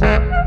Thank